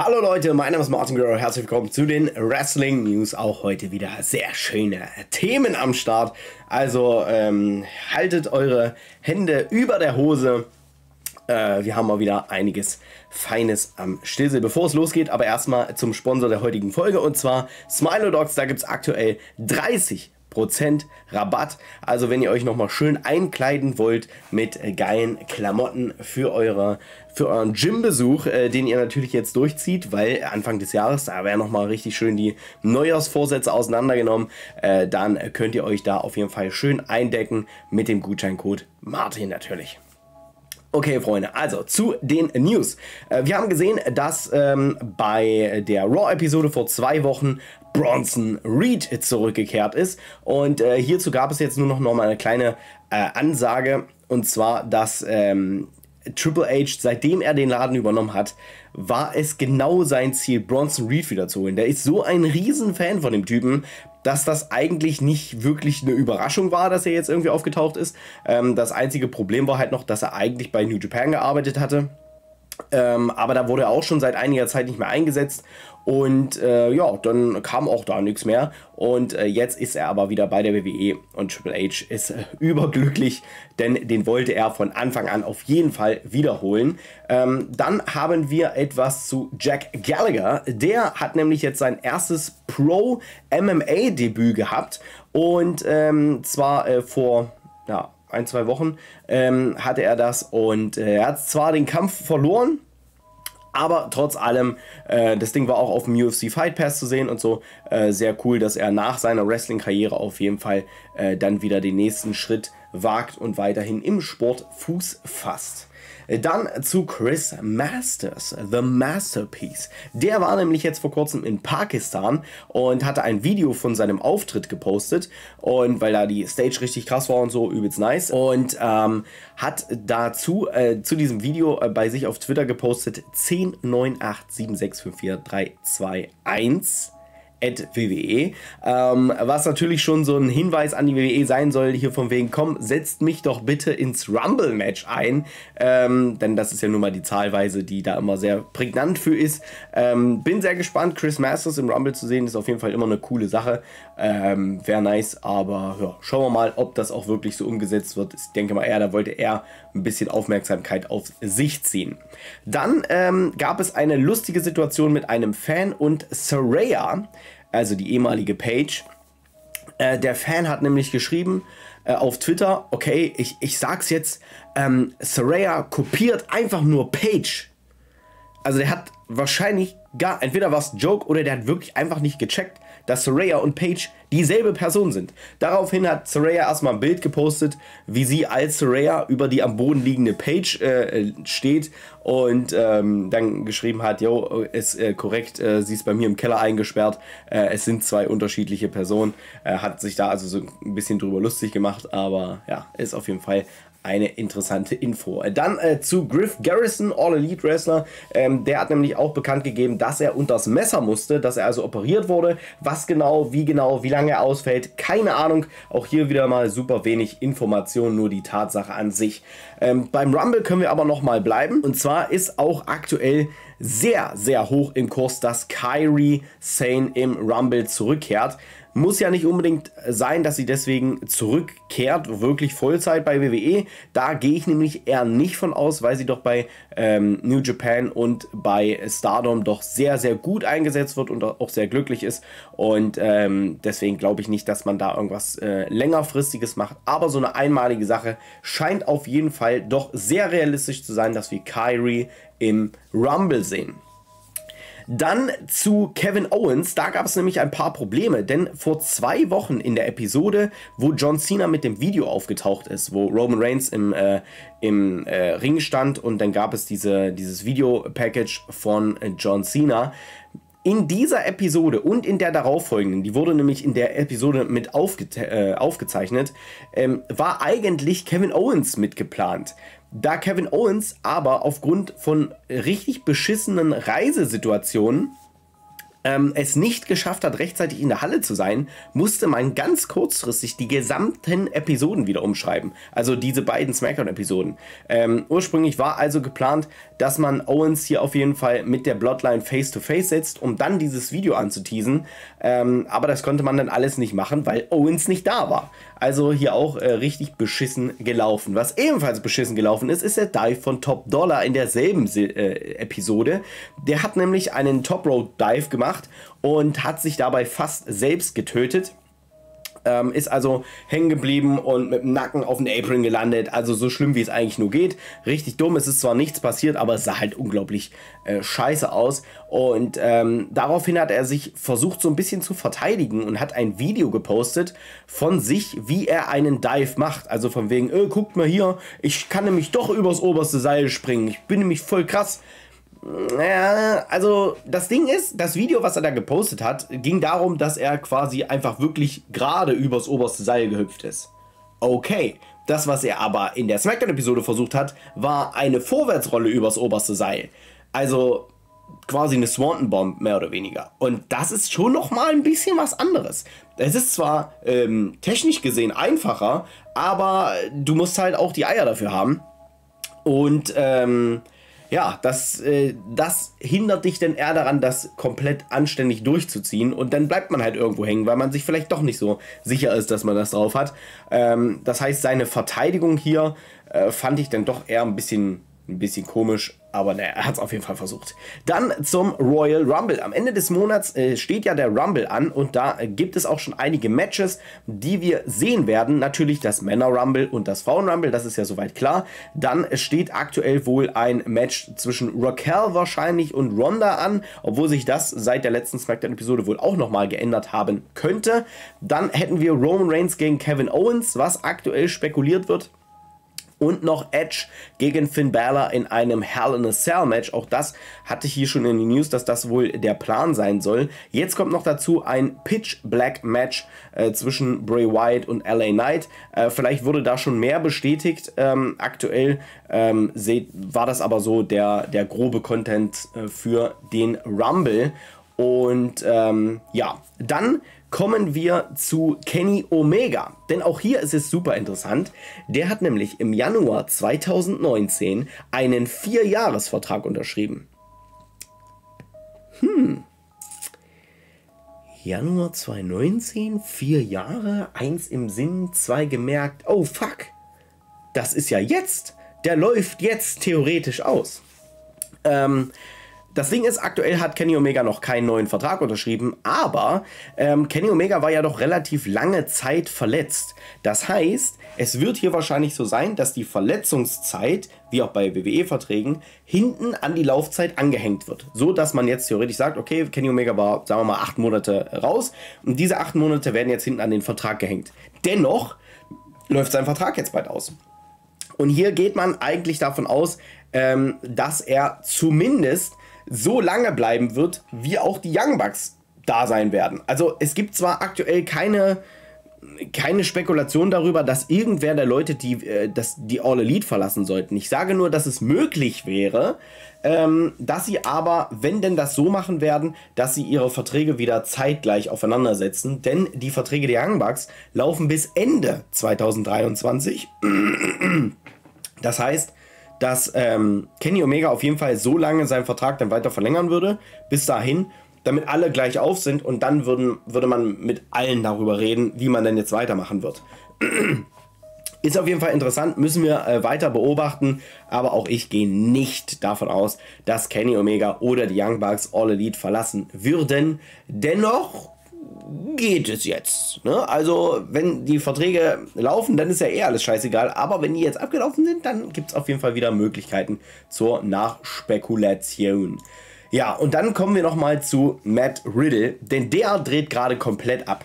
Hallo Leute, mein Name ist Martin Guerrero, herzlich willkommen zu den Wrestling News. Auch heute wieder sehr schöne Themen am Start. Also ähm, haltet eure Hände über der Hose. Äh, wir haben mal wieder einiges Feines am Stillsee. Bevor es losgeht, aber erstmal zum Sponsor der heutigen Folge und zwar Smilo Dogs. Da gibt es aktuell 30 Prozent Rabatt. Also wenn ihr euch nochmal schön einkleiden wollt mit geilen Klamotten für, eure, für euren Gymbesuch, äh, den ihr natürlich jetzt durchzieht, weil Anfang des Jahres, da werden nochmal richtig schön die Neujahrsvorsätze auseinandergenommen, äh, dann könnt ihr euch da auf jeden Fall schön eindecken mit dem Gutscheincode Martin natürlich. Okay, Freunde, also zu den News. Äh, wir haben gesehen, dass ähm, bei der Raw-Episode vor zwei Wochen Bronson Reed zurückgekehrt ist. Und äh, hierzu gab es jetzt nur noch mal eine kleine äh, Ansage. Und zwar, dass ähm, Triple H, seitdem er den Laden übernommen hat, war es genau sein Ziel, Bronson Reed wiederzuholen. Der ist so ein Riesenfan von dem Typen, dass das eigentlich nicht wirklich eine Überraschung war, dass er jetzt irgendwie aufgetaucht ist. Ähm, das einzige Problem war halt noch, dass er eigentlich bei New Japan gearbeitet hatte. Ähm, aber da wurde er auch schon seit einiger Zeit nicht mehr eingesetzt und äh, ja, dann kam auch da nichts mehr. Und äh, jetzt ist er aber wieder bei der WWE und Triple H ist äh, überglücklich, denn den wollte er von Anfang an auf jeden Fall wiederholen. Ähm, dann haben wir etwas zu Jack Gallagher. Der hat nämlich jetzt sein erstes Pro-MMA-Debüt gehabt. Und ähm, zwar äh, vor ja, ein, zwei Wochen ähm, hatte er das. Und äh, er hat zwar den Kampf verloren aber trotz allem, äh, das Ding war auch auf dem UFC Fight Pass zu sehen und so. Äh, sehr cool, dass er nach seiner Wrestling-Karriere auf jeden Fall äh, dann wieder den nächsten Schritt wagt und weiterhin im Sport Fuß fasst. Dann zu Chris Masters, The Masterpiece. Der war nämlich jetzt vor kurzem in Pakistan und hatte ein Video von seinem Auftritt gepostet. Und weil da die Stage richtig krass war und so, übelst nice. Und ähm, hat dazu, äh, zu diesem Video äh, bei sich auf Twitter gepostet 109876543221 WWE. Ähm, was natürlich schon so ein Hinweis an die WWE sein soll, hier von wegen, komm, setzt mich doch bitte ins Rumble-Match ein. Ähm, denn das ist ja nun mal die Zahlweise, die da immer sehr prägnant für ist. Ähm, bin sehr gespannt, Chris Masters im Rumble zu sehen, ist auf jeden Fall immer eine coole Sache. Ähm, Wäre nice, aber ja, schauen wir mal, ob das auch wirklich so umgesetzt wird. Ich denke mal eher, da wollte er ein bisschen Aufmerksamkeit auf sich ziehen. Dann ähm, gab es eine lustige Situation mit einem Fan und Saraya also die ehemalige Page. Äh, der Fan hat nämlich geschrieben äh, auf Twitter, okay, ich, ich sag's jetzt, ähm, Saraya kopiert einfach nur Page. Also der hat wahrscheinlich gar, entweder war es Joke oder der hat wirklich einfach nicht gecheckt, dass Soraya und Paige dieselbe Person sind. Daraufhin hat Soraya erstmal ein Bild gepostet, wie sie als Soraya über die am Boden liegende Paige äh, steht und ähm, dann geschrieben hat, jo, ist äh, korrekt, äh, sie ist bei mir im Keller eingesperrt, äh, es sind zwei unterschiedliche Personen, hat sich da also so ein bisschen drüber lustig gemacht, aber ja, ist auf jeden Fall eine interessante Info. Dann äh, zu Griff Garrison, All Elite Wrestler. Ähm, der hat nämlich auch bekannt gegeben, dass er unters Messer musste, dass er also operiert wurde. Was genau, wie genau, wie lange er ausfällt, keine Ahnung. Auch hier wieder mal super wenig Information, nur die Tatsache an sich. Ähm, beim Rumble können wir aber nochmal bleiben. Und zwar ist auch aktuell sehr, sehr hoch im Kurs, dass Kyrie Sane im Rumble zurückkehrt. Muss ja nicht unbedingt sein, dass sie deswegen zurückkehrt, wirklich Vollzeit bei WWE. Da gehe ich nämlich eher nicht von aus, weil sie doch bei ähm, New Japan und bei Stardom doch sehr, sehr gut eingesetzt wird und auch sehr glücklich ist. Und ähm, deswegen glaube ich nicht, dass man da irgendwas äh, längerfristiges macht. Aber so eine einmalige Sache scheint auf jeden Fall doch sehr realistisch zu sein, dass wir Kyrie im Rumble sehen. Dann zu Kevin Owens. Da gab es nämlich ein paar Probleme, denn vor zwei Wochen in der Episode, wo John Cena mit dem Video aufgetaucht ist, wo Roman Reigns im, äh, im äh, Ring stand und dann gab es diese, dieses Video-Package von äh, John Cena. In dieser Episode und in der darauffolgenden, die wurde nämlich in der Episode mit aufge äh, aufgezeichnet, ähm, war eigentlich Kevin Owens mitgeplant. Da Kevin Owens aber aufgrund von richtig beschissenen Reisesituationen ähm, es nicht geschafft hat, rechtzeitig in der Halle zu sein, musste man ganz kurzfristig die gesamten Episoden wieder umschreiben. Also diese beiden SmackDown-Episoden. Ähm, ursprünglich war also geplant, dass man Owens hier auf jeden Fall mit der Bloodline face-to-face -face setzt, um dann dieses Video anzuteasen. Ähm, aber das konnte man dann alles nicht machen, weil Owens nicht da war. Also hier auch äh, richtig beschissen gelaufen. Was ebenfalls beschissen gelaufen ist, ist der Dive von Top Dollar in derselben äh, Episode. Der hat nämlich einen Top Road Dive gemacht und hat sich dabei fast selbst getötet. Ähm, ist also hängen geblieben und mit dem Nacken auf den Apron gelandet. Also so schlimm wie es eigentlich nur geht. Richtig dumm. Es ist zwar nichts passiert, aber es sah halt unglaublich äh, scheiße aus. Und ähm, daraufhin hat er sich versucht so ein bisschen zu verteidigen und hat ein Video gepostet von sich, wie er einen Dive macht. Also von wegen, äh, guckt mal hier, ich kann nämlich doch übers oberste Seil springen. Ich bin nämlich voll krass. Also das Ding ist, das Video, was er da gepostet hat, ging darum, dass er quasi einfach wirklich gerade übers oberste Seil gehüpft ist. Okay, das, was er aber in der Smackdown-Episode versucht hat, war eine Vorwärtsrolle übers oberste Seil. Also quasi eine Swanton Bomb, mehr oder weniger. Und das ist schon nochmal ein bisschen was anderes. Es ist zwar ähm, technisch gesehen einfacher, aber du musst halt auch die Eier dafür haben. Und ähm, ja, das, äh, das hindert dich denn eher daran, das komplett anständig durchzuziehen und dann bleibt man halt irgendwo hängen, weil man sich vielleicht doch nicht so sicher ist, dass man das drauf hat. Ähm, das heißt, seine Verteidigung hier äh, fand ich dann doch eher ein bisschen ein bisschen komisch, aber naja, er hat es auf jeden Fall versucht. Dann zum Royal Rumble. Am Ende des Monats äh, steht ja der Rumble an und da äh, gibt es auch schon einige Matches, die wir sehen werden. Natürlich das Männer Rumble und das Frauen Rumble, das ist ja soweit klar. Dann steht aktuell wohl ein Match zwischen Raquel wahrscheinlich und Ronda an, obwohl sich das seit der letzten SmackDown-Episode wohl auch nochmal geändert haben könnte. Dann hätten wir Roman Reigns gegen Kevin Owens, was aktuell spekuliert wird und noch Edge gegen Finn Balor in einem Hell in a Cell Match. Auch das hatte ich hier schon in den News, dass das wohl der Plan sein soll. Jetzt kommt noch dazu ein Pitch Black Match äh, zwischen Bray Wyatt und LA Knight. Äh, vielleicht wurde da schon mehr bestätigt. Ähm, aktuell ähm, seht, war das aber so der, der grobe Content äh, für den Rumble. Und ähm, ja, dann kommen wir zu Kenny Omega. Denn auch hier ist es super interessant. Der hat nämlich im Januar 2019 einen Vierjahresvertrag unterschrieben. Hm. Januar 2019, vier Jahre, eins im Sinn, zwei gemerkt. Oh fuck, das ist ja jetzt. Der läuft jetzt theoretisch aus. Ähm, das Ding ist, aktuell hat Kenny Omega noch keinen neuen Vertrag unterschrieben, aber ähm, Kenny Omega war ja doch relativ lange Zeit verletzt. Das heißt, es wird hier wahrscheinlich so sein, dass die Verletzungszeit, wie auch bei WWE-Verträgen, hinten an die Laufzeit angehängt wird. So dass man jetzt theoretisch sagt, okay, Kenny Omega war, sagen wir mal, acht Monate raus und diese acht Monate werden jetzt hinten an den Vertrag gehängt. Dennoch läuft sein Vertrag jetzt bald aus. Und hier geht man eigentlich davon aus, ähm, dass er zumindest so lange bleiben wird, wie auch die Young Bucks da sein werden. Also es gibt zwar aktuell keine, keine Spekulation darüber, dass irgendwer der Leute, die, äh, dass die All Elite verlassen sollten. Ich sage nur, dass es möglich wäre, ähm, dass sie aber, wenn denn das so machen werden, dass sie ihre Verträge wieder zeitgleich aufeinandersetzen. Denn die Verträge der Young Bucks laufen bis Ende 2023. Das heißt, dass ähm, Kenny Omega auf jeden Fall so lange seinen Vertrag dann weiter verlängern würde, bis dahin, damit alle gleich auf sind und dann würden, würde man mit allen darüber reden, wie man denn jetzt weitermachen wird. Ist auf jeden Fall interessant, müssen wir äh, weiter beobachten, aber auch ich gehe nicht davon aus, dass Kenny Omega oder die Young Bucks All Elite verlassen würden. Dennoch geht es jetzt. Ne? Also, wenn die Verträge laufen, dann ist ja eh alles scheißegal. Aber wenn die jetzt abgelaufen sind, dann gibt es auf jeden Fall wieder Möglichkeiten zur Nachspekulation. Ja, und dann kommen wir nochmal zu Matt Riddle, denn der dreht gerade komplett ab.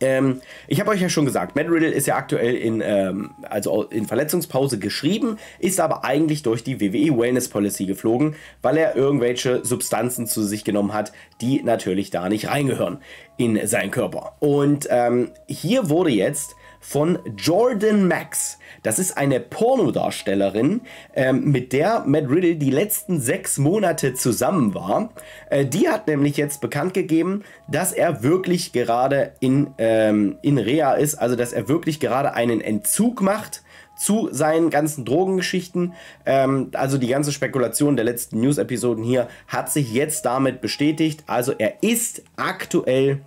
Ähm, ich habe euch ja schon gesagt, Matt Riddle ist ja aktuell in, ähm, also in Verletzungspause geschrieben, ist aber eigentlich durch die WWE Wellness Policy geflogen, weil er irgendwelche Substanzen zu sich genommen hat, die natürlich da nicht reingehören in seinen Körper. Und ähm, hier wurde jetzt von Jordan Max. Das ist eine Pornodarstellerin, ähm, mit der Matt Riddle die letzten sechs Monate zusammen war. Äh, die hat nämlich jetzt bekannt gegeben, dass er wirklich gerade in, ähm, in Reha ist, also dass er wirklich gerade einen Entzug macht zu seinen ganzen Drogengeschichten. Ähm, also die ganze Spekulation der letzten News-Episoden hier hat sich jetzt damit bestätigt. Also er ist aktuell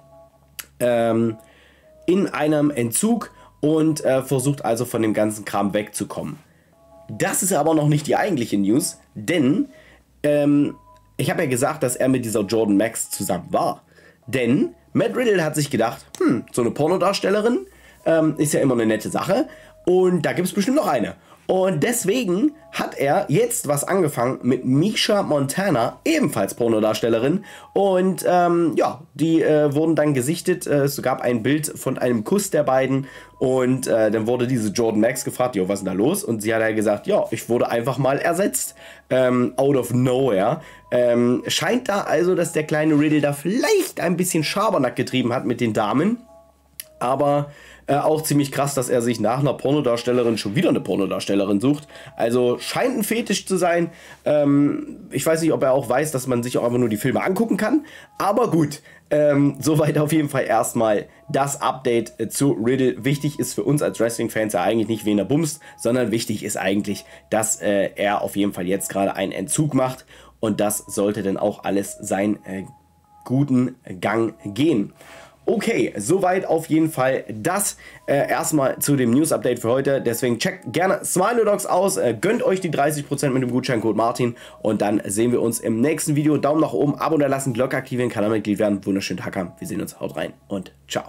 ähm, in einem Entzug und äh, versucht also von dem ganzen Kram wegzukommen. Das ist aber noch nicht die eigentliche News, denn ähm, ich habe ja gesagt, dass er mit dieser Jordan Max zusammen war. Denn Matt Riddle hat sich gedacht, hm, so eine Pornodarstellerin ähm, ist ja immer eine nette Sache und da gibt es bestimmt noch eine. Und deswegen hat er jetzt was angefangen mit Misha Montana, ebenfalls Pornodarstellerin. Und ähm, ja, die äh, wurden dann gesichtet. Äh, es gab ein Bild von einem Kuss der beiden. Und äh, dann wurde diese Jordan Max gefragt, jo, was ist denn da los? Und sie hat halt gesagt, ja, ich wurde einfach mal ersetzt. Ähm, out of nowhere. Ähm, scheint da also, dass der kleine Riddle da vielleicht ein bisschen Schabernack getrieben hat mit den Damen. Aber äh, auch ziemlich krass, dass er sich nach einer Pornodarstellerin schon wieder eine Pornodarstellerin sucht. Also scheint ein Fetisch zu sein. Ähm, ich weiß nicht, ob er auch weiß, dass man sich auch einfach nur die Filme angucken kann. Aber gut, ähm, soweit auf jeden Fall erstmal das Update äh, zu Riddle. Wichtig ist für uns als Wrestling-Fans ja eigentlich nicht, wen er bumst, sondern wichtig ist eigentlich, dass äh, er auf jeden Fall jetzt gerade einen Entzug macht. Und das sollte dann auch alles seinen äh, guten Gang gehen. Okay, soweit auf jeden Fall das äh, erstmal zu dem News-Update für heute. Deswegen checkt gerne Smilodogs aus, äh, gönnt euch die 30% mit dem Gutscheincode Martin und dann sehen wir uns im nächsten Video. Daumen nach oben, Abo da lassen, Glocke aktivieren, Kanalmitglied werden. Wunderschönen Tag haben. Wir sehen uns, haut rein und ciao.